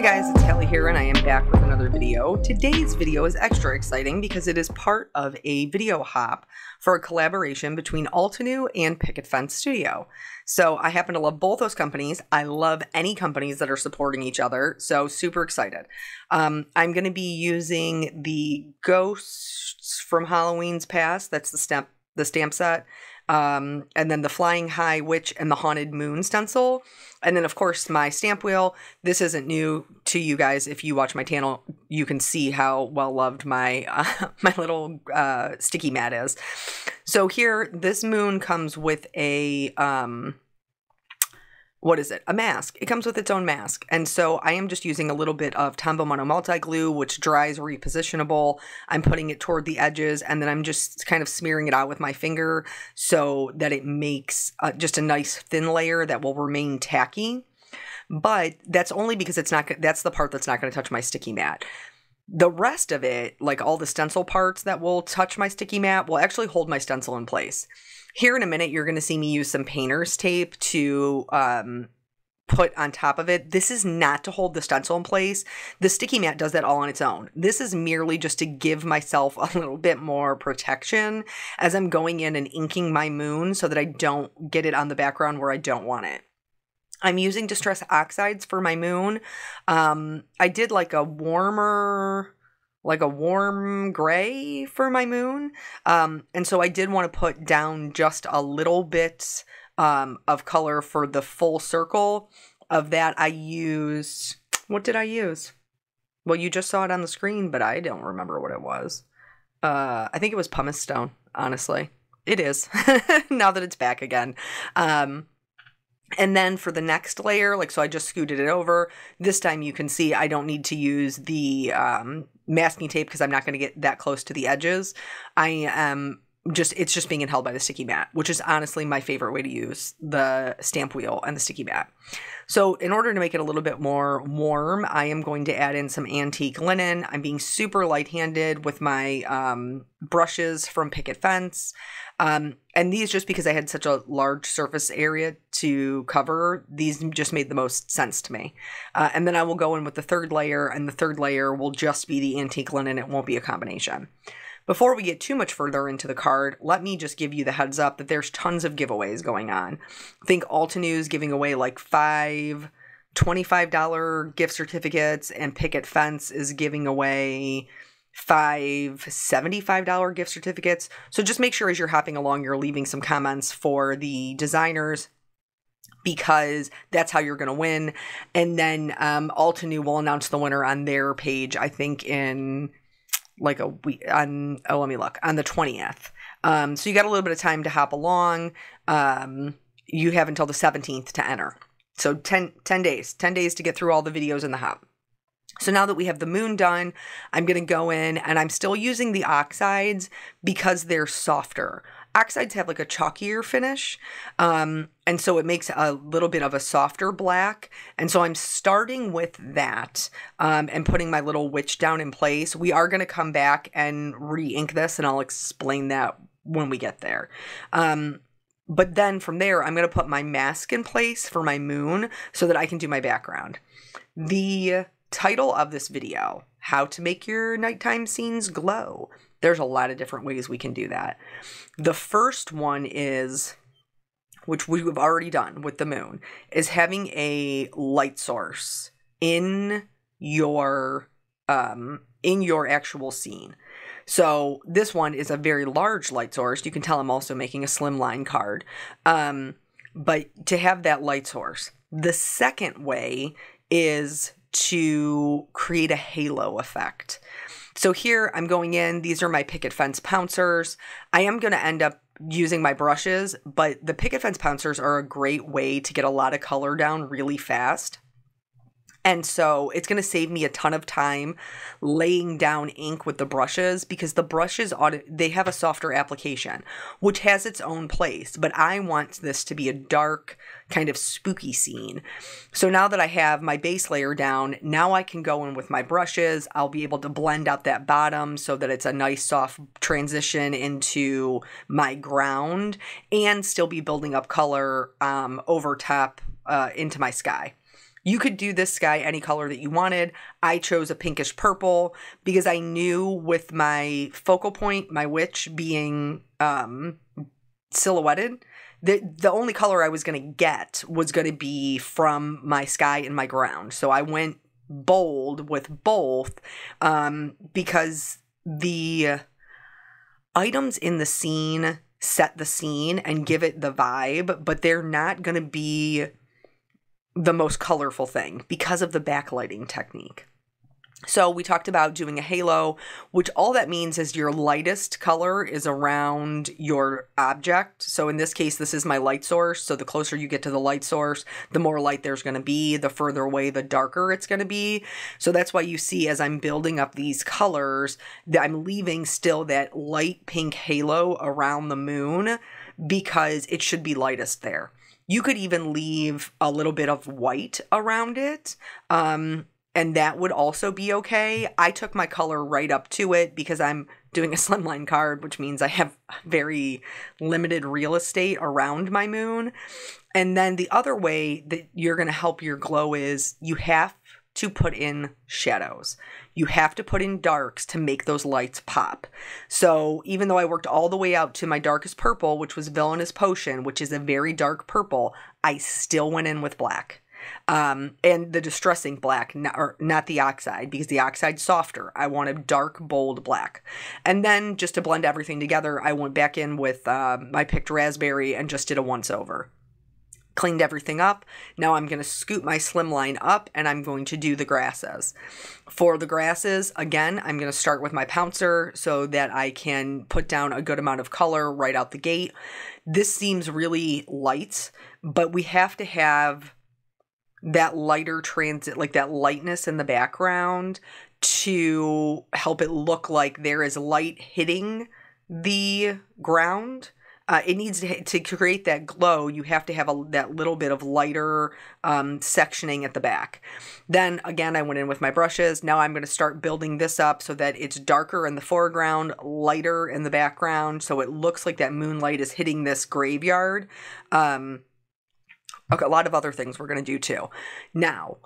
Hi guys, it's Kelly here and I am back with another video. Today's video is extra exciting because it is part of a video hop for a collaboration between Altenew and Picket Fence Studio. So I happen to love both those companies. I love any companies that are supporting each other, so super excited. Um, I'm going to be using the Ghosts from Halloween's Past, that's the stamp, the stamp set, um, and then the Flying High Witch and the Haunted Moon stencil. And then, of course, my stamp wheel. This isn't new to you guys. If you watch my channel, you can see how well loved my uh, my little uh, sticky mat is. So here, this moon comes with a um, what is it? A mask. It comes with its own mask. And so I am just using a little bit of Tombow Mono Multi Glue, which dries repositionable. I'm putting it toward the edges and then I'm just kind of smearing it out with my finger so that it makes uh, just a nice thin layer that will remain tacky. But that's only because it's not, that's the part that's not going to touch my sticky mat. The rest of it, like all the stencil parts that will touch my sticky mat, will actually hold my stencil in place. Here in a minute, you're going to see me use some painter's tape to um, put on top of it. This is not to hold the stencil in place. The sticky mat does that all on its own. This is merely just to give myself a little bit more protection as I'm going in and inking my moon so that I don't get it on the background where I don't want it. I'm using Distress Oxides for my moon. Um, I did like a warmer like a warm gray for my moon. Um, and so I did want to put down just a little bit um, of color for the full circle. Of that, I used, what did I use? Well, you just saw it on the screen, but I don't remember what it was. Uh, I think it was pumice stone, honestly. It is, now that it's back again. Um, and then for the next layer, like, so I just scooted it over. This time you can see I don't need to use the um, masking tape because I'm not going to get that close to the edges. I am just, it's just being held by the sticky mat, which is honestly my favorite way to use the stamp wheel and the sticky mat. So in order to make it a little bit more warm, I am going to add in some antique linen. I'm being super light-handed with my um, brushes from Picket Fence. Um, and these, just because I had such a large surface area to cover, these just made the most sense to me. Uh, and then I will go in with the third layer, and the third layer will just be the antique linen. It won't be a combination. Before we get too much further into the card, let me just give you the heads up that there's tons of giveaways going on. Think Altenew is giving away like five $25 gift certificates, and Picket Fence is giving away five $75 gift certificates. So just make sure as you're hopping along, you're leaving some comments for the designers because that's how you're going to win. And then um, Altenew will announce the winner on their page, I think in like a week on, oh, let me look, on the 20th. Um, so you got a little bit of time to hop along. Um, you have until the 17th to enter. So 10, 10 days, 10 days to get through all the videos in the hub. So now that we have the moon done, I'm going to go in and I'm still using the oxides because they're softer. Oxides have like a chalkier finish, um, and so it makes a little bit of a softer black. And so I'm starting with that um, and putting my little witch down in place. We are going to come back and re-ink this, and I'll explain that when we get there. Um, but then from there, I'm going to put my mask in place for my moon so that I can do my background. The title of this video, How to Make Your Nighttime Scenes Glow. There's a lot of different ways we can do that. The first one is, which we've already done with the moon, is having a light source in your um in your actual scene. So this one is a very large light source. You can tell I'm also making a slimline card. Um, but to have that light source. The second way is to create a halo effect. So here I'm going in, these are my picket fence pouncers. I am going to end up using my brushes, but the picket fence pouncers are a great way to get a lot of color down really fast. And so it's going to save me a ton of time laying down ink with the brushes because the brushes they have a softer application which has its own place, but I want this to be a dark kind of spooky scene. So now that I have my base layer down, now I can go in with my brushes. I'll be able to blend out that bottom so that it's a nice soft transition into my ground and still be building up color um, over top uh, into my sky. You could do this sky any color that you wanted. I chose a pinkish purple because I knew with my focal point, my witch being um, silhouetted, the the only color I was gonna get was gonna be from my sky and my ground. So I went bold with both um, because the items in the scene set the scene and give it the vibe, but they're not gonna be the most colorful thing because of the backlighting technique. So we talked about doing a halo, which all that means is your lightest color is around your object. So in this case, this is my light source. So the closer you get to the light source, the more light there's going to be. The further away, the darker it's going to be. So that's why you see as I'm building up these colors, that I'm leaving still that light pink halo around the moon because it should be lightest there. You could even leave a little bit of white around it. Um, and that would also be okay. I took my color right up to it because I'm doing a slimline card, which means I have very limited real estate around my moon. And then the other way that you're going to help your glow is you have to put in shadows. You have to put in darks to make those lights pop. So even though I worked all the way out to my darkest purple, which was Villainous Potion, which is a very dark purple, I still went in with black. Um, and the Distress ink black, not, or not the oxide, because the oxide's softer. I wanted dark, bold black. And then just to blend everything together, I went back in with uh, my picked raspberry and just did a once over cleaned everything up. Now I'm going to scoop my slimline up and I'm going to do the grasses. For the grasses, again, I'm going to start with my pouncer so that I can put down a good amount of color right out the gate. This seems really light, but we have to have that lighter transit, like that lightness in the background to help it look like there is light hitting the ground uh, it needs to, to create that glow you have to have a, that little bit of lighter um, sectioning at the back. Then again i went in with my brushes. Now i'm going to start building this up so that it's darker in the foreground lighter in the background so it looks like that moonlight is hitting this graveyard. Um, okay, a lot of other things we're going to do too. Now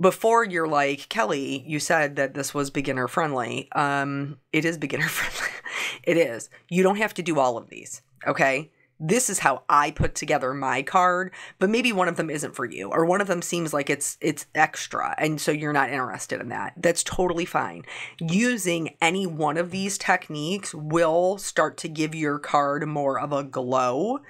before you're like kelly you said that this was beginner friendly um it is beginner friendly it is you don't have to do all of these okay this is how i put together my card but maybe one of them isn't for you or one of them seems like it's it's extra and so you're not interested in that that's totally fine using any one of these techniques will start to give your card more of a glow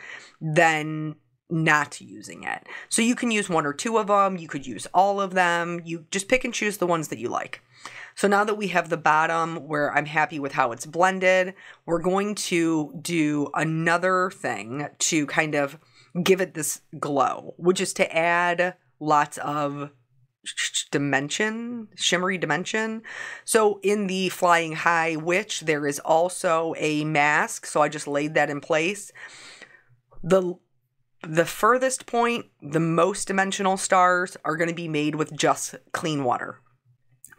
than not using it. So you can use one or two of them, you could use all of them, you just pick and choose the ones that you like. So now that we have the bottom where I'm happy with how it's blended, we're going to do another thing to kind of give it this glow, which is to add lots of dimension, shimmery dimension. So in the Flying High Witch, there is also a mask. So I just laid that in place. The the furthest point, the most dimensional stars are going to be made with just clean water.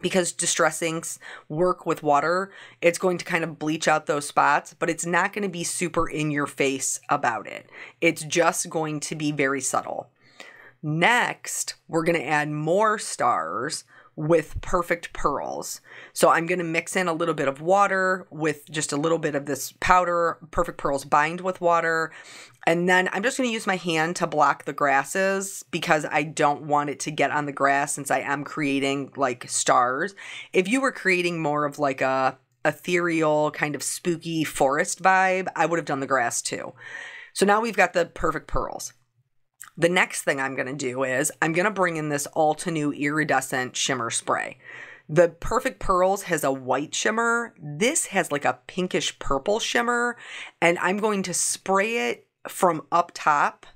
Because distress inks work with water, it's going to kind of bleach out those spots, but it's not going to be super in your face about it. It's just going to be very subtle. Next, we're going to add more stars with perfect pearls. So I'm going to mix in a little bit of water with just a little bit of this powder. Perfect pearls bind with water. And then I'm just going to use my hand to block the grasses because I don't want it to get on the grass since I am creating like stars. If you were creating more of like a ethereal kind of spooky forest vibe, I would have done the grass too. So now we've got the perfect pearls. The next thing I'm going to do is I'm going to bring in this Altenew iridescent shimmer spray. The Perfect Pearls has a white shimmer. This has like a pinkish purple shimmer. And I'm going to spray it from up top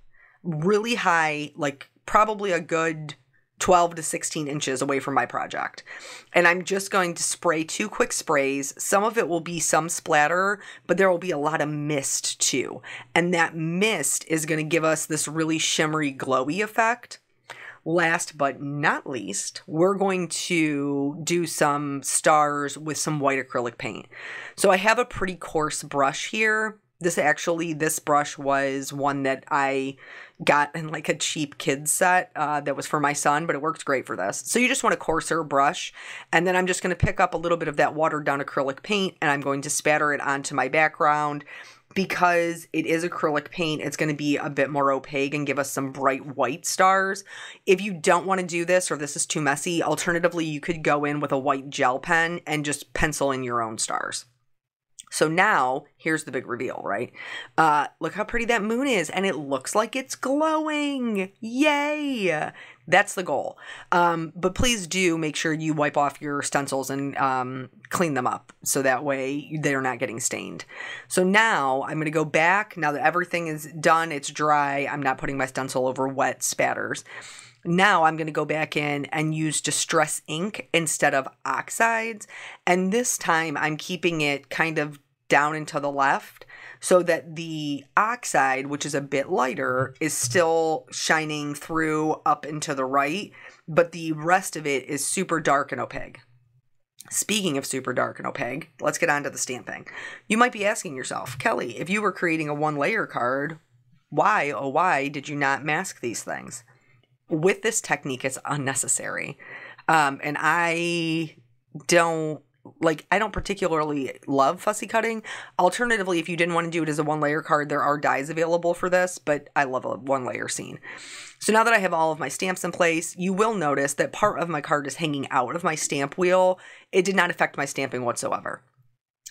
really high, like probably a good 12 to 16 inches away from my project. And I'm just going to spray two quick sprays. Some of it will be some splatter, but there will be a lot of mist too. And that mist is going to give us this really shimmery, glowy effect. Last but not least, we're going to do some stars with some white acrylic paint. So I have a pretty coarse brush here This actually, this brush was one that I got in like a cheap kids set uh, that was for my son, but it works great for this. So you just want a coarser brush, and then I'm just going to pick up a little bit of that watered down acrylic paint, and I'm going to spatter it onto my background because it is acrylic paint, it's going to be a bit more opaque and give us some bright white stars. If you don't want to do this or this is too messy, alternatively, you could go in with a white gel pen and just pencil in your own stars. So now, here's the big reveal, right? Uh, look how pretty that moon is, and it looks like it's glowing. Yay! That's the goal. Um, but please do make sure you wipe off your stencils and um, clean them up so that way they're not getting stained. So now I'm going to go back. Now that everything is done, it's dry, I'm not putting my stencil over wet spatters. Now I'm going to go back in and use Distress ink instead of oxides. And this time I'm keeping it kind of down and to the left so that the oxide, which is a bit lighter, is still shining through up and to the right, but the rest of it is super dark and opaque. Speaking of super dark and opaque, let's get on to the stamping. You might be asking yourself, Kelly, if you were creating a one layer card, why, oh, why did you not mask these things? With this technique, it's unnecessary. Um, and I don't like I don't particularly love fussy cutting. Alternatively, if you didn't want to do it as a one layer card, there are dies available for this, but I love a one layer scene. So now that I have all of my stamps in place, you will notice that part of my card is hanging out of my stamp wheel. It did not affect my stamping whatsoever.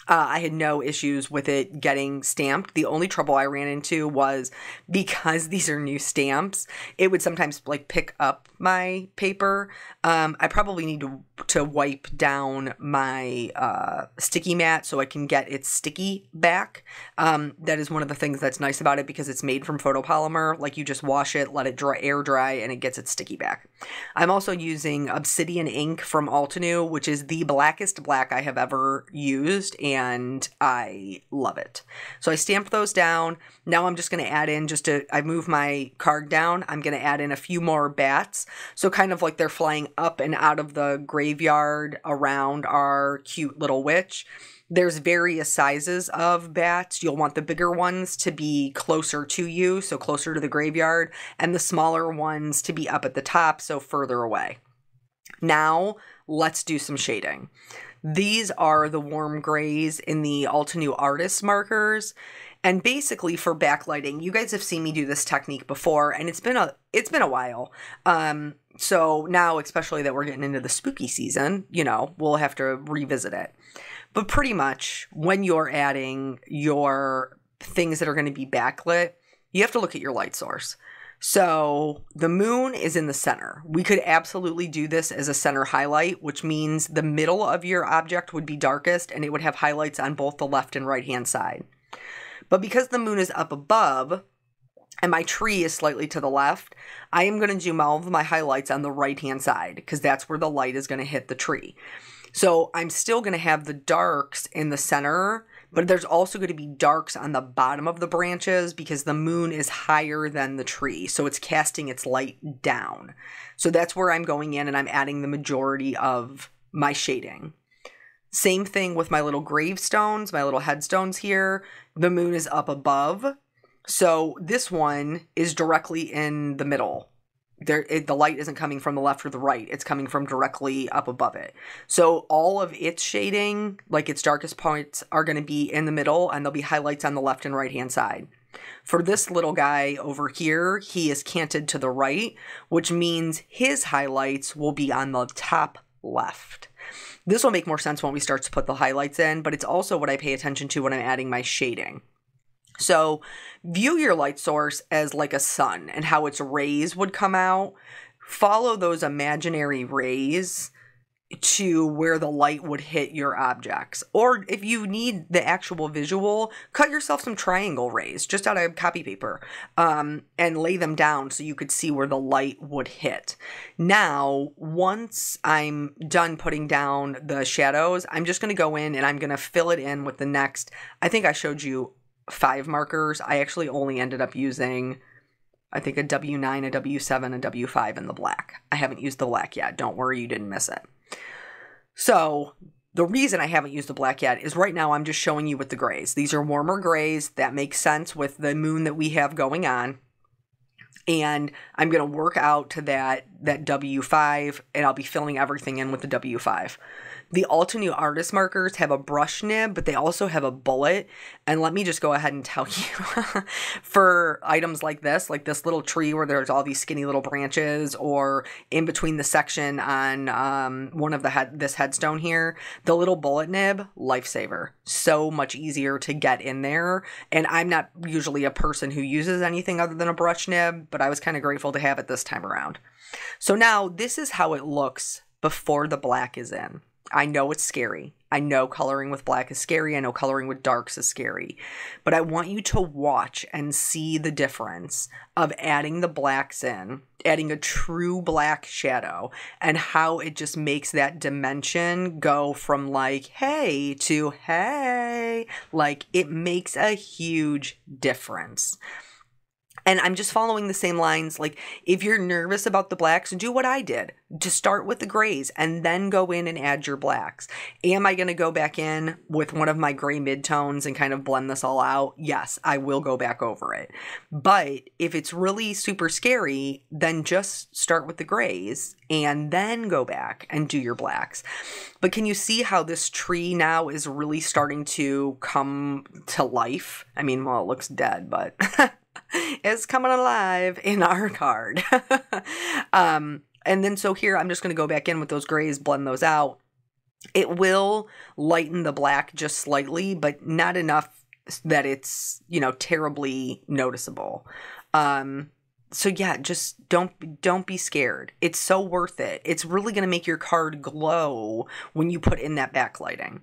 Uh, I had no issues with it getting stamped. The only trouble I ran into was because these are new stamps, it would sometimes like pick up my paper. Um, I probably need to, to wipe down my uh, sticky mat so I can get its sticky back. Um, that is one of the things that's nice about it because it's made from photopolymer. Like you just wash it, let it dry, air dry, and it gets its sticky back. I'm also using Obsidian ink from Altenew, which is the blackest black I have ever used. And and I love it. So I stamped those down. Now I'm just going to add in just to, I move my card down. I'm going to add in a few more bats. So kind of like they're flying up and out of the graveyard around our cute little witch. There's various sizes of bats. You'll want the bigger ones to be closer to you, so closer to the graveyard, and the smaller ones to be up at the top, so further away. Now, let's do some shading. These are the warm grays in the Altenew Artist markers. And basically for backlighting, you guys have seen me do this technique before and it's been a it's been a while. Um so now especially that we're getting into the spooky season, you know, we'll have to revisit it. But pretty much when you're adding your things that are going to be backlit, you have to look at your light source. So the moon is in the center. We could absolutely do this as a center highlight, which means the middle of your object would be darkest and it would have highlights on both the left and right hand side. But because the moon is up above and my tree is slightly to the left, I am going to do all of my highlights on the right hand side because that's where the light is going to hit the tree. So I'm still going to have the darks in the center but there's also going to be darks on the bottom of the branches because the moon is higher than the tree. So it's casting its light down. So that's where I'm going in and I'm adding the majority of my shading. Same thing with my little gravestones, my little headstones here. The moon is up above. So this one is directly in the middle there it, the light isn't coming from the left or the right. It's coming from directly up above it. So all of its shading like its darkest points are going to be in the middle and there'll be highlights on the left and right hand side. For this little guy over here he is canted to the right which means his highlights will be on the top left. This will make more sense when we start to put the highlights in but it's also what i pay attention to when i'm adding my shading so view your light source as like a sun and how its rays would come out. Follow those imaginary rays to where the light would hit your objects. Or if you need the actual visual, cut yourself some triangle rays just out of copy paper um, and lay them down so you could see where the light would hit. Now, once I'm done putting down the shadows, I'm just going to go in and I'm going to fill it in with the next. I think I showed you five markers. I actually only ended up using, I think, a W9, a W7, a W5 in the black. I haven't used the black yet. Don't worry, you didn't miss it. So the reason I haven't used the black yet is right now I'm just showing you with the grays. These are warmer grays that make sense with the moon that we have going on. And I'm going to work out to that that W5 and I'll be filling everything in with the W5. The Altenew artist markers have a brush nib, but they also have a bullet. And let me just go ahead and tell you for items like this, like this little tree where there's all these skinny little branches, or in between the section on um, one of the head this headstone here, the little bullet nib, lifesaver. So much easier to get in there. And I'm not usually a person who uses anything other than a brush nib, but I was kind of grateful to have it this time around. So now this is how it looks before the black is in. I know it's scary. I know coloring with black is scary. I know coloring with darks is scary. But I want you to watch and see the difference of adding the blacks in, adding a true black shadow, and how it just makes that dimension go from like, hey, to hey. Like, it makes a huge difference. And I'm just following the same lines. Like, if you're nervous about the blacks, do what I did. To start with the grays and then go in and add your blacks. Am I going to go back in with one of my gray midtones and kind of blend this all out? Yes, I will go back over it. But if it's really super scary, then just start with the grays and then go back and do your blacks. But can you see how this tree now is really starting to come to life? I mean, well, it looks dead, but. is coming alive in our card. um, and then so here I'm just going to go back in with those grays, blend those out. It will lighten the black just slightly, but not enough that it's, you know, terribly noticeable. Um, so yeah, just don't don't be scared. It's so worth it. It's really going to make your card glow when you put in that backlighting.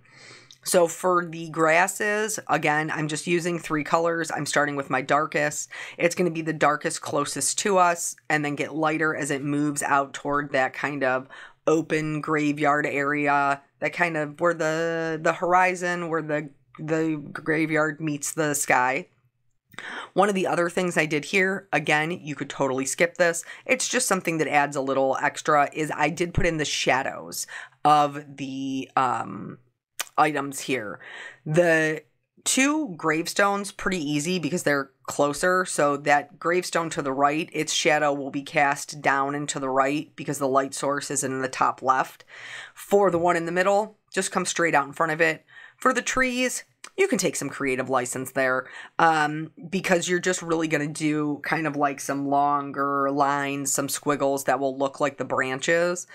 So for the grasses, again, I'm just using three colors. I'm starting with my darkest. It's going to be the darkest closest to us and then get lighter as it moves out toward that kind of open graveyard area, that kind of where the the horizon, where the the graveyard meets the sky. One of the other things I did here, again, you could totally skip this. It's just something that adds a little extra is I did put in the shadows of the um items here. The two gravestones pretty easy because they're closer. So that gravestone to the right its shadow will be cast down and to the right because the light source is in the top left. For the one in the middle just come straight out in front of it. For the trees you can take some creative license there um, because you're just really going to do kind of like some longer lines some squiggles that will look like the branches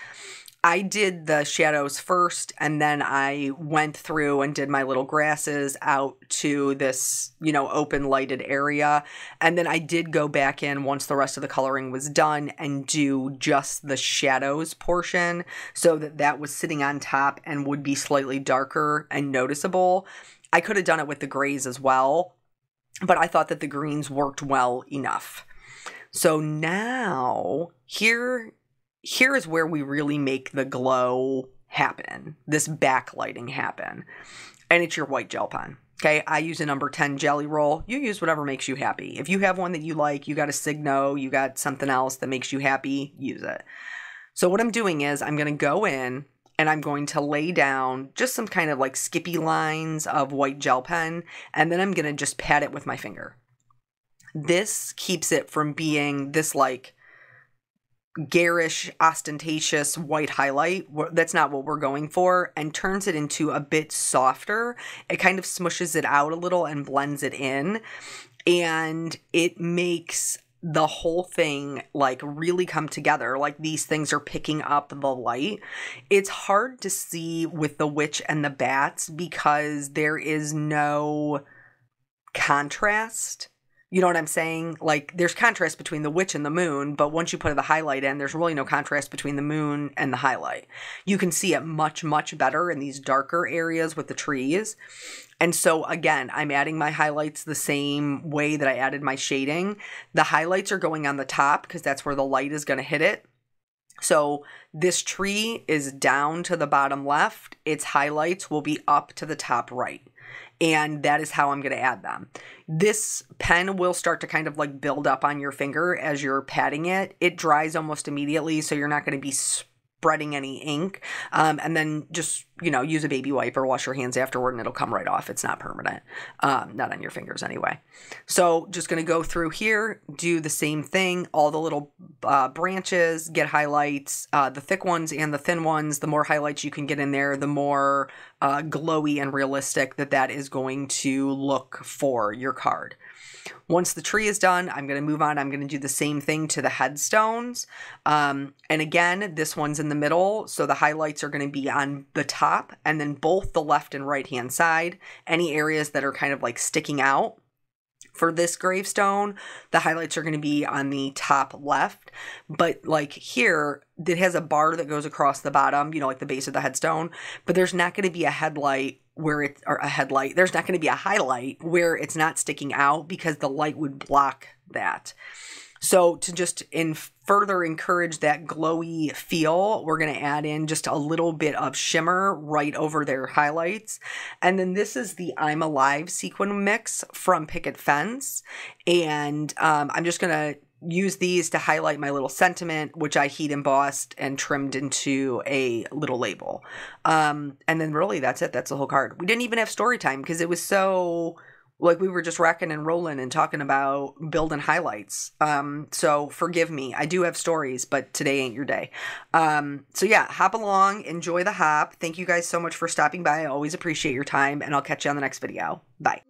I did the shadows first and then I went through and did my little grasses out to this, you know, open lighted area. And then I did go back in once the rest of the coloring was done and do just the shadows portion so that that was sitting on top and would be slightly darker and noticeable. I could have done it with the grays as well, but I thought that the greens worked well enough. So now here here is where we really make the glow happen, this backlighting happen. And it's your white gel pen. Okay, I use a number 10 Gelly Roll. You use whatever makes you happy. If you have one that you like, you got a Signo, you got something else that makes you happy, use it. So, what I'm doing is I'm going to go in and I'm going to lay down just some kind of like skippy lines of white gel pen, and then I'm going to just pat it with my finger. This keeps it from being this like garish, ostentatious white highlight. That's not what we're going for, and turns it into a bit softer. It kind of smushes it out a little and blends it in. And it makes the whole thing like really come together like these things are picking up the light it's hard to see with the witch and the bats because there is no contrast you know what I'm saying? Like there's contrast between the witch and the moon, but once you put the highlight in, there's really no contrast between the moon and the highlight. You can see it much, much better in these darker areas with the trees. And so again, I'm adding my highlights the same way that I added my shading. The highlights are going on the top because that's where the light is going to hit it. So this tree is down to the bottom left. Its highlights will be up to the top right and that is how I'm going to add them. This pen will start to kind of like build up on your finger as you're patting it. It dries almost immediately, so you're not going to be spreading any ink. Um, and then just, you know, use a baby wipe or wash your hands afterward and it'll come right off. It's not permanent, um, not on your fingers anyway. So just going to go through here, do the same thing, all the little uh, branches, get highlights, uh, the thick ones and the thin ones. The more highlights you can get in there, the more uh, glowy and realistic that that is going to look for your card. Once the tree is done, I'm going to move on. I'm going to do the same thing to the headstones. Um, and again, this one's in the middle. So the highlights are going to be on the top and then both the left and right hand side. Any areas that are kind of like sticking out. For this gravestone, the highlights are going to be on the top left. But like here, it has a bar that goes across the bottom, you know, like the base of the headstone. But there's not going to be a headlight where it's or a headlight there's not going to be a highlight where it's not sticking out because the light would block that so to just in further encourage that glowy feel we're going to add in just a little bit of shimmer right over their highlights and then this is the i'm alive sequin mix from picket fence and um, i'm just going to use these to highlight my little sentiment, which I heat embossed and trimmed into a little label. Um, and then really that's it. That's the whole card. We didn't even have story time because it was so like we were just racking and rolling and talking about building highlights. Um, so forgive me. I do have stories, but today ain't your day. Um, so yeah, hop along, enjoy the hop. Thank you guys so much for stopping by. I always appreciate your time, and I'll catch you on the next video. Bye.